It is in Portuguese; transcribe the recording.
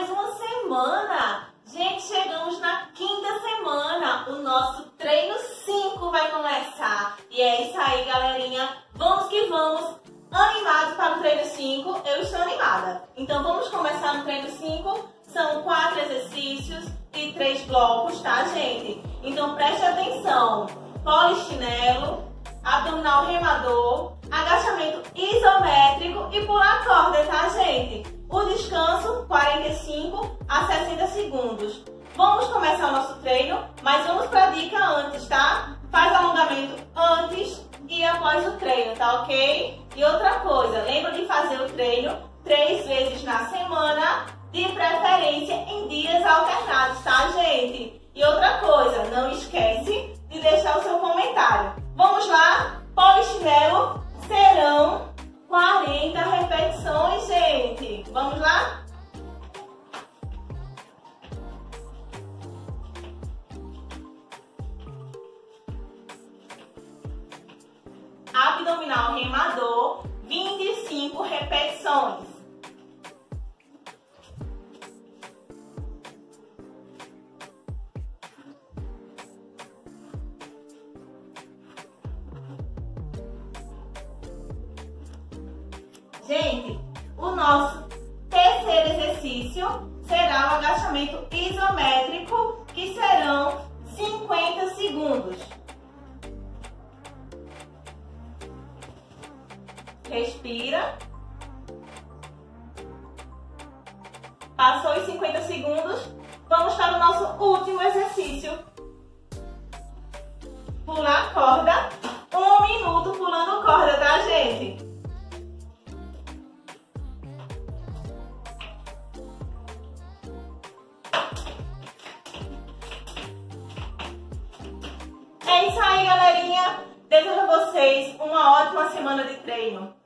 mais uma semana. Gente, chegamos na quinta semana. O nosso treino 5 vai começar. E é isso aí, galerinha. Vamos que vamos. Animados para o treino 5? Eu estou animada. Então vamos começar no treino 5. São quatro exercícios e três blocos, tá, gente? Então preste atenção. Polichinelo, abdominal remador, agachamento isométrico e pular corda, tá, gente? O descanso, 45 segundos. Vamos começar o nosso treino, mas vamos para a dica antes, tá? Faz alongamento antes e após o treino, tá ok? E outra coisa, lembra de fazer o treino três vezes na semana, de preferência em dias alternados, tá, gente? E outra coisa, não esquece de deixar o seu comentário. Vamos lá? Polichinelo serão abdominal remador, 25 repetições. Gente, o nosso terceiro exercício será o agachamento isométrico, que serão Respira. Passou os 50 segundos. Vamos para o nosso último exercício. Pular corda. Um minuto pulando corda, tá, gente? É isso aí, galerinha. Desejo a vocês uma ótima semana de treino.